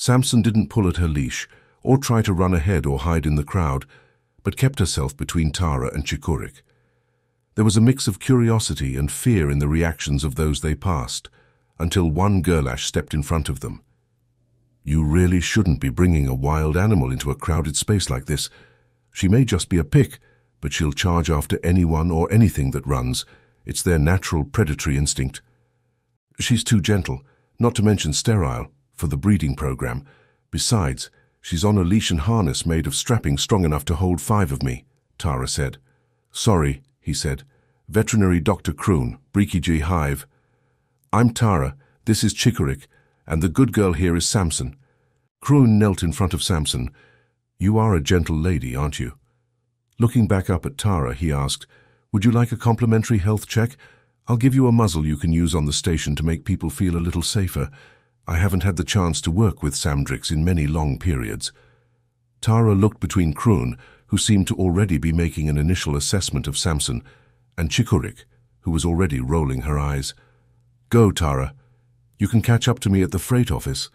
Samson didn't pull at her leash or try to run ahead or hide in the crowd, but kept herself between Tara and Chikurik. There was a mix of curiosity and fear in the reactions of those they passed, until one Gerlash stepped in front of them. You really shouldn't be bringing a wild animal into a crowded space like this. She may just be a pick, but she'll charge after anyone or anything that runs. It's their natural predatory instinct. She's too gentle, not to mention sterile, for the breeding program. Besides, she's on a leash and harness made of strapping strong enough to hold five of me, Tara said. Sorry, he said. Veterinary Dr. Kroon, Breekiji Hive. I'm Tara, this is Chikurik, and the good girl here is Samson. Kroon knelt in front of Samson. You are a gentle lady, aren't you? Looking back up at Tara, he asked, Would you like a complimentary health check? I'll give you a muzzle you can use on the station to make people feel a little safer. I haven't had the chance to work with Samdrix in many long periods. Tara looked between Kroon, who seemed to already be making an initial assessment of Samson, and Chikurik, who was already rolling her eyes. Go, Tara. You can catch up to me at the freight office,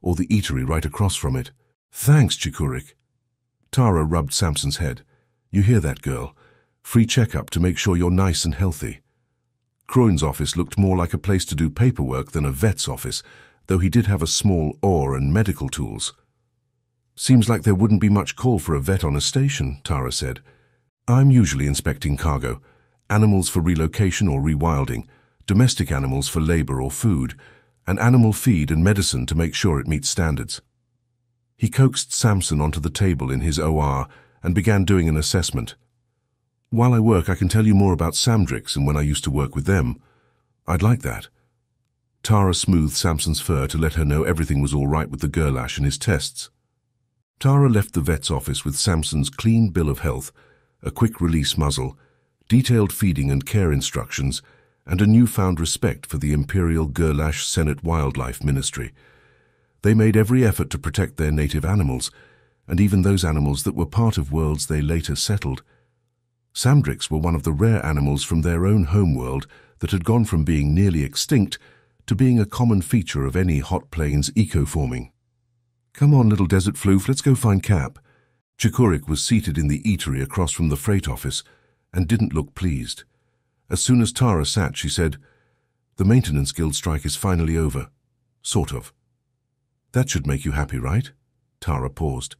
or the eatery right across from it. Thanks, Chikurik. Tara rubbed Samson's head. You hear that, girl? Free checkup to make sure you're nice and healthy. Kroon's office looked more like a place to do paperwork than a vet's office, though he did have a small ore and medical tools. Seems like there wouldn't be much call for a vet on a station, Tara said. I'm usually inspecting cargo, animals for relocation or rewilding, domestic animals for labor or food, and animal feed and medicine to make sure it meets standards. He coaxed Samson onto the table in his OR and began doing an assessment. While I work, I can tell you more about Samdrix and when I used to work with them. I'd like that. Tara smoothed Samson's fur to let her know everything was all right with the Gerlash and his tests. Tara left the vet's office with Samson's clean bill of health, a quick-release muzzle, detailed feeding and care instructions, and a newfound respect for the Imperial Gerlash Senate Wildlife Ministry. They made every effort to protect their native animals, and even those animals that were part of worlds they later settled. Samdrix were one of the rare animals from their own homeworld that had gone from being nearly extinct to being a common feature of any hot plains ecoforming. Come on, little desert floof, let's go find Cap. Chikurik was seated in the eatery across from the freight office and didn't look pleased. As soon as Tara sat, she said, The Maintenance Guild strike is finally over. Sort of. That should make you happy, right? Tara paused.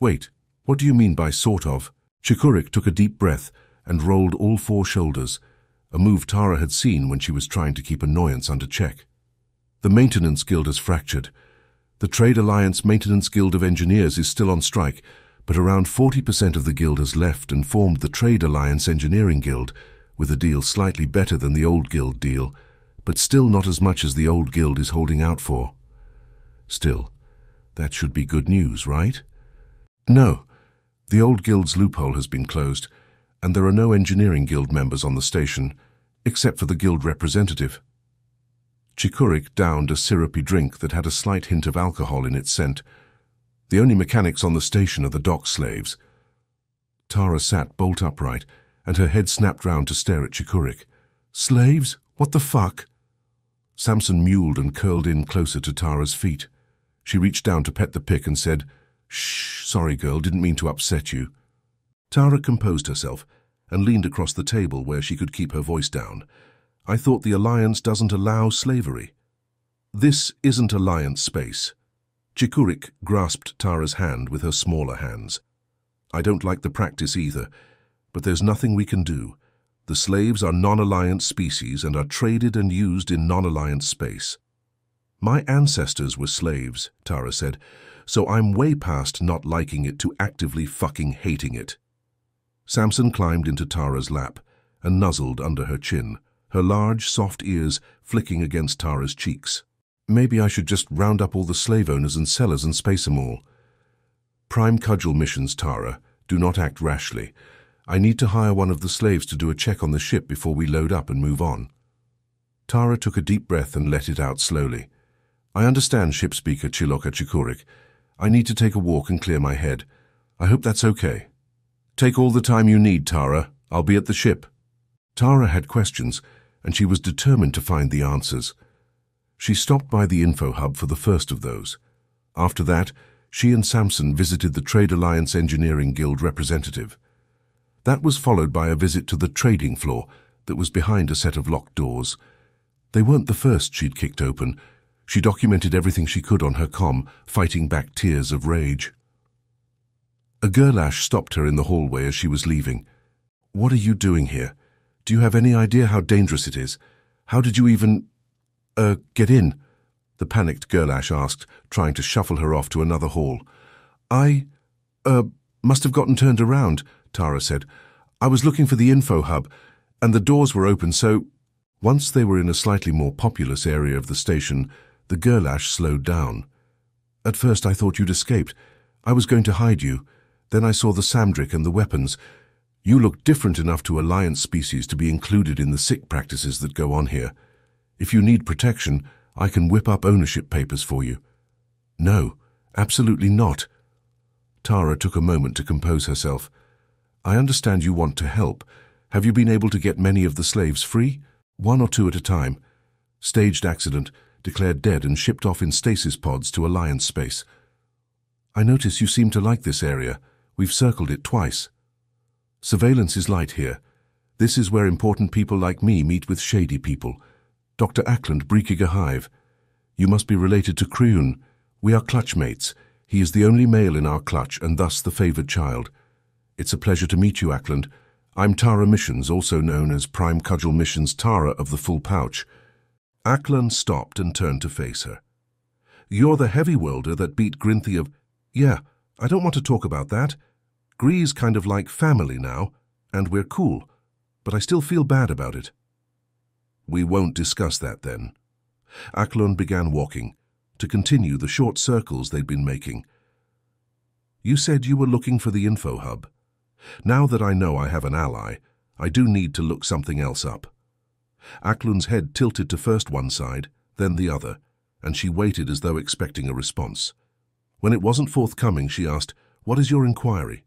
Wait, what do you mean by sort of? Chikurik took a deep breath and rolled all four shoulders, a move Tara had seen when she was trying to keep annoyance under check. The Maintenance Guild has fractured. The Trade Alliance Maintenance Guild of Engineers is still on strike, but around 40% of the guild has left and formed the Trade Alliance Engineering Guild, with a deal slightly better than the old guild deal, but still not as much as the old guild is holding out for. Still, that should be good news, right? No. The old guild's loophole has been closed, and there are no engineering guild members on the station, except for the guild representative. Chikurik downed a syrupy drink that had a slight hint of alcohol in its scent. The only mechanics on the station are the dock slaves. Tara sat bolt upright, and her head snapped round to stare at Chikurik. Slaves? What the fuck? Samson mewled and curled in closer to Tara's feet. She reached down to pet the pick and said, Shh, sorry girl, didn't mean to upset you. Tara composed herself and leaned across the table where she could keep her voice down. I thought the Alliance doesn't allow slavery. This isn't Alliance space. Chikurik grasped Tara's hand with her smaller hands. I don't like the practice either, but there's nothing we can do. The slaves are non-alliance species and are traded and used in non-alliance space. My ancestors were slaves, Tara said, so I'm way past not liking it to actively fucking hating it. Samson climbed into Tara's lap and nuzzled under her chin, her large, soft ears flicking against Tara's cheeks. Maybe I should just round up all the slave owners and sellers and space them all. Prime Cudgel missions, Tara. Do not act rashly. I need to hire one of the slaves to do a check on the ship before we load up and move on. Tara took a deep breath and let it out slowly. I understand, ship speaker Chiloka Chikurik. I need to take a walk and clear my head. I hope that's okay. Take all the time you need, Tara. I'll be at the ship. Tara had questions, and she was determined to find the answers. She stopped by the info hub for the first of those. After that, she and Samson visited the Trade Alliance Engineering Guild representative. That was followed by a visit to the trading floor that was behind a set of locked doors. They weren't the first she'd kicked open. She documented everything she could on her com, fighting back tears of rage. A Gerlash stopped her in the hallway as she was leaving. What are you doing here? Do you have any idea how dangerous it is? How did you even, uh, get in? The panicked Gerlash asked, trying to shuffle her off to another hall. I, uh, must have gotten turned around, Tara said. I was looking for the info hub, and the doors were open, so... Once they were in a slightly more populous area of the station, the Gerlash slowed down. At first I thought you'd escaped. I was going to hide you. Then I saw the Samdric and the weapons. You look different enough to Alliance species to be included in the sick practices that go on here. If you need protection, I can whip up ownership papers for you. No, absolutely not. Tara took a moment to compose herself. I understand you want to help. Have you been able to get many of the slaves free? One or two at a time. Staged accident, declared dead and shipped off in stasis pods to Alliance space. I notice you seem to like this area. We've circled it twice. Surveillance is light here. This is where important people like me meet with shady people. Dr. Ackland Breekiger Hive. You must be related to Kroon. We are clutch mates. He is the only male in our clutch and thus the favoured child. It's a pleasure to meet you, Ackland. I'm Tara Missions, also known as Prime Cudgel Missions Tara of the Full Pouch. Ackland stopped and turned to face her. You're the heavy welder that beat Grinthie of... Yeah, I don't want to talk about that. Gree's kind of like family now, and we're cool, but I still feel bad about it. We won't discuss that then. Ackland began walking, to continue the short circles they'd been making. You said you were looking for the info hub. Now that I know I have an ally, I do need to look something else up. Ackland's head tilted to first one side, then the other, and she waited as though expecting a response. When it wasn't forthcoming, she asked, What is your inquiry?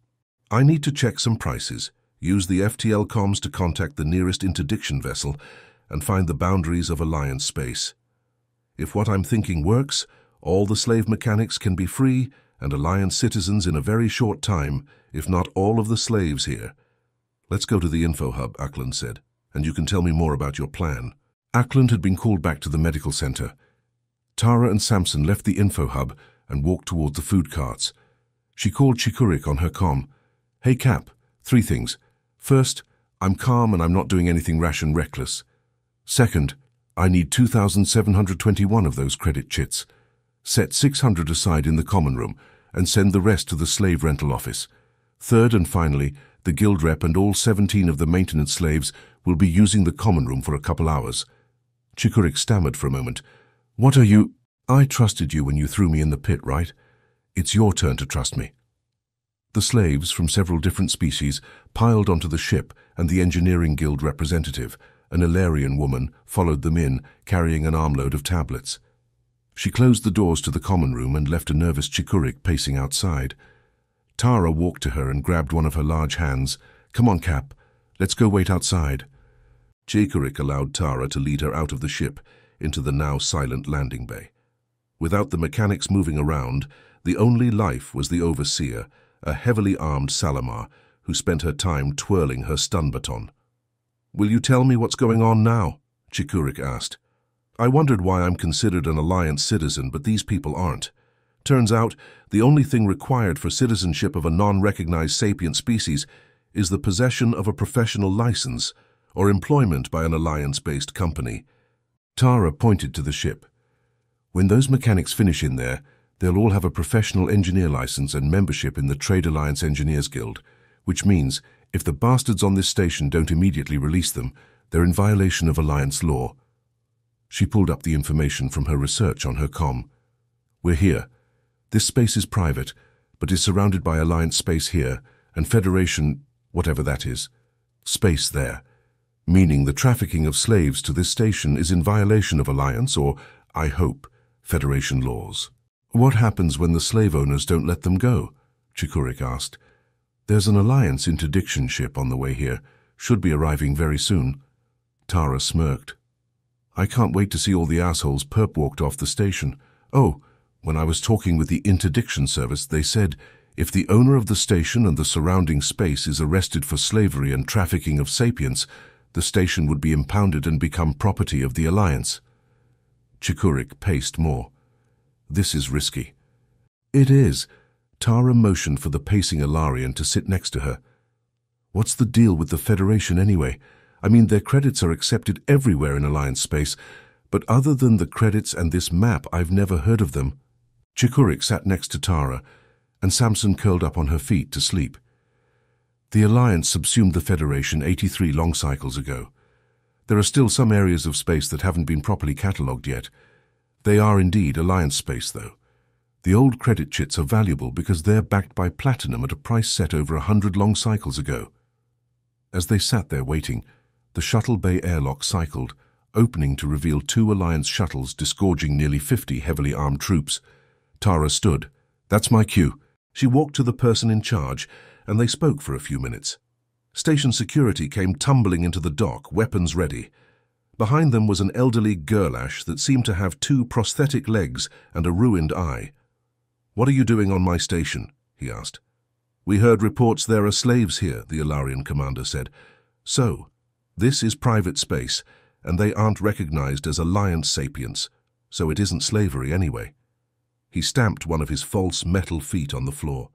I need to check some prices, use the FTL comms to contact the nearest interdiction vessel, and find the boundaries of Alliance space. If what I'm thinking works, all the slave mechanics can be free and Alliance citizens in a very short time, if not all of the slaves here. Let's go to the info hub, Ackland said, and you can tell me more about your plan. Ackland had been called back to the medical center. Tara and Samson left the info hub and walked toward the food carts. She called Chikurik on her com. Hey, Cap, three things. First, I'm calm and I'm not doing anything rash and reckless. Second, I need 2,721 of those credit chits. Set 600 aside in the common room and send the rest to the slave rental office. Third and finally, the guild rep and all 17 of the maintenance slaves will be using the common room for a couple hours. Chikurik stammered for a moment. What are you... I trusted you when you threw me in the pit, right? It's your turn to trust me. The slaves from several different species piled onto the ship and the engineering guild representative, an Illyrian woman followed them in, carrying an armload of tablets. She closed the doors to the common room and left a nervous Chikurik pacing outside. Tara walked to her and grabbed one of her large hands. Come on, Cap. Let's go wait outside. Chikurik allowed Tara to lead her out of the ship into the now silent landing bay. Without the mechanics moving around, the only life was the overseer, a heavily armed Salamar, who spent her time twirling her stun baton. Will you tell me what's going on now? Chikurik asked. I wondered why I'm considered an Alliance citizen, but these people aren't. Turns out, the only thing required for citizenship of a non-recognized sapient species is the possession of a professional license or employment by an Alliance-based company. Tara pointed to the ship. When those mechanics finish in there, they'll all have a professional engineer license and membership in the Trade Alliance Engineers Guild, which means if the bastards on this station don't immediately release them, they're in violation of Alliance law. She pulled up the information from her research on her com. We're here. This space is private, but is surrounded by Alliance space here and Federation, whatever that is, space there, meaning the trafficking of slaves to this station is in violation of Alliance or, I hope, Federation laws. What happens when the slave owners don't let them go? Chikurik asked. There's an Alliance interdiction ship on the way here. Should be arriving very soon. Tara smirked. I can't wait to see all the assholes perp walked off the station. Oh, When I was talking with the interdiction service, they said if the owner of the station and the surrounding space is arrested for slavery and trafficking of sapients, the station would be impounded and become property of the Alliance. Chikurik paced more. This is risky. It is. Tara motioned for the pacing Alarian to sit next to her. What's the deal with the Federation anyway? I mean, their credits are accepted everywhere in Alliance space, but other than the credits and this map, I've never heard of them. Chikurik sat next to Tara, and Samson curled up on her feet to sleep. The Alliance subsumed the Federation 83 long cycles ago. There are still some areas of space that haven't been properly catalogued yet. They are indeed Alliance space, though. The old credit chits are valuable because they're backed by platinum at a price set over a hundred long cycles ago. As they sat there waiting, the shuttle bay airlock cycled, opening to reveal two Alliance shuttles disgorging nearly 50 heavily armed troops. Tara stood. That's my cue. She walked to the person in charge, and they spoke for a few minutes. Station security came tumbling into the dock, weapons ready. Behind them was an elderly Gerlash that seemed to have two prosthetic legs and a ruined eye. What are you doing on my station? he asked. We heard reports there are slaves here, the Alarian commander said. So, this is private space, and they aren't recognized as Alliance sapients, so it isn't slavery anyway. He stamped one of his false metal feet on the floor.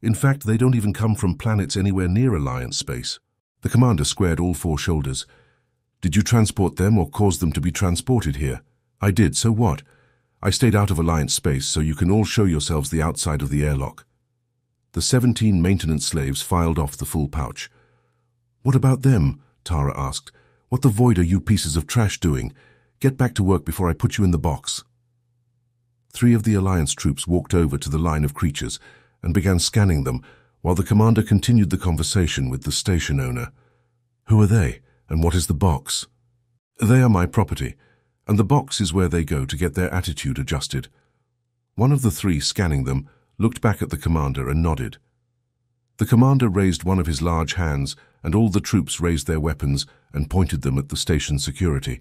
In fact, they don't even come from planets anywhere near Alliance space. The commander squared all four shoulders. Did you transport them or cause them to be transported here? I did, so what? I stayed out of Alliance space so you can all show yourselves the outside of the airlock. The 17 maintenance slaves filed off the full pouch. What about them? Tara asked. What the void are you pieces of trash doing? Get back to work before I put you in the box. Three of the Alliance troops walked over to the line of creatures and began scanning them, while the commander continued the conversation with the station owner. Who are they, and what is the box? They are my property, and the box is where they go to get their attitude adjusted. One of the three scanning them looked back at the commander and nodded. The commander raised one of his large hands, and all the troops raised their weapons and pointed them at the station security.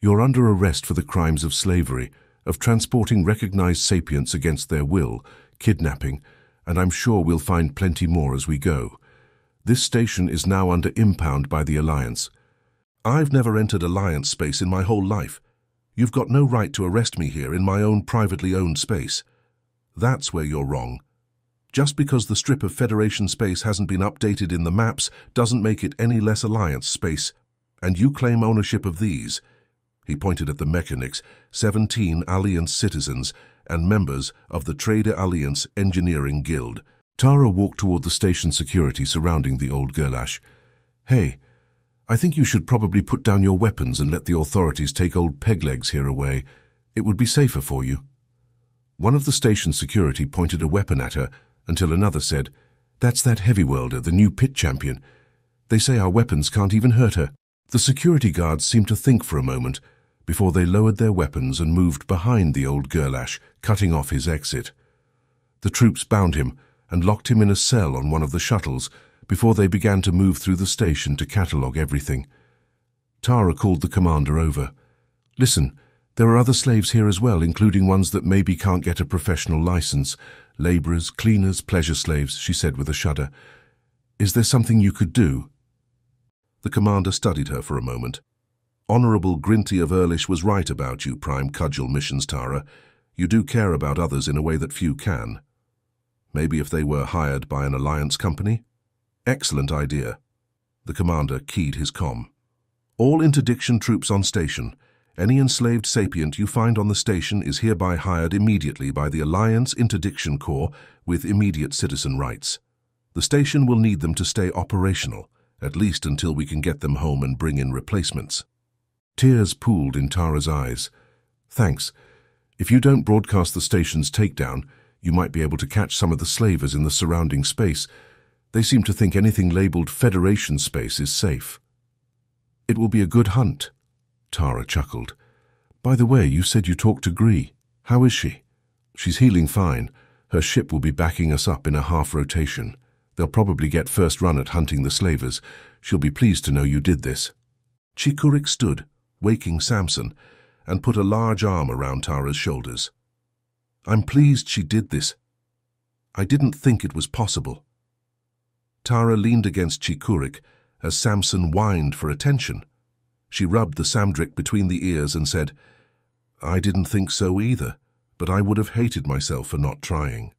You're under arrest for the crimes of slavery, of transporting recognized sapients against their will, kidnapping, and I'm sure we'll find plenty more as we go. This station is now under impound by the Alliance. I've never entered Alliance space in my whole life. You've got no right to arrest me here in my own privately owned space. That's where you're wrong. Just because the strip of Federation space hasn't been updated in the maps doesn't make it any less Alliance space. And you claim ownership of these. He pointed at the mechanics, 17 Alliance citizens and members of the Trader Alliance Engineering Guild. Tara walked toward the station security surrounding the old Gerlash. Hey, I think you should probably put down your weapons and let the authorities take old Peglegs here away. It would be safer for you. One of the station security pointed a weapon at her until another said, That's that heavy welder, the new pit champion. They say our weapons can't even hurt her. The security guards seemed to think for a moment before they lowered their weapons and moved behind the old Gerlash, cutting off his exit. The troops bound him and locked him in a cell on one of the shuttles before they began to move through the station to catalogue everything. Tara called the commander over. Listen, there are other slaves here as well, including ones that maybe can't get a professional license. Labourers, cleaners, pleasure slaves, she said with a shudder. Is there something you could do? The commander studied her for a moment. Honourable Grinty of Earlish was right about you, Prime Cudgel Missions Tara. You do care about others in a way that few can. Maybe if they were hired by an alliance company? Excellent idea. The commander keyed his com. All interdiction troops on station. Any enslaved sapient you find on the station is hereby hired immediately by the Alliance Interdiction Corps with immediate citizen rights. The station will need them to stay operational, at least until we can get them home and bring in replacements. Tears pooled in Tara's eyes. Thanks. If you don't broadcast the station's takedown, you might be able to catch some of the slavers in the surrounding space. They seem to think anything labeled Federation space is safe. It will be a good hunt, Tara chuckled. By the way, you said you talked to Gree. How is she? She's healing fine. Her ship will be backing us up in a half rotation. They'll probably get first run at hunting the slavers. She'll be pleased to know you did this. Chikurik stood, waking Samson, and put a large arm around Tara's shoulders. I'm pleased she did this. I didn't think it was possible. Tara leaned against Chikurik as Samson whined for attention. She rubbed the Samdrik between the ears and said, I didn't think so either, but I would have hated myself for not trying.